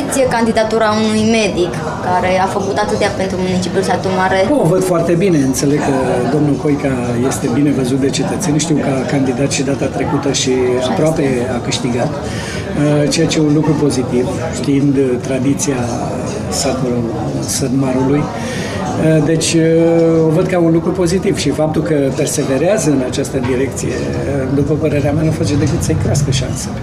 vedeți candidatura unui medic care a făcut atâtea pentru municipiul Satu Mare? O văd foarte bine. Înțeleg că domnul Coica este bine văzut de cetățeni. Știu că a candidat și data trecută și aproape a câștigat, uh, ceea ce e un lucru pozitiv, știind tradiția satului Sădmarului. Uh, deci uh, o văd ca un lucru pozitiv și faptul că perseverează în această direcție, după părerea mea, nu face decât să-i crească șansele.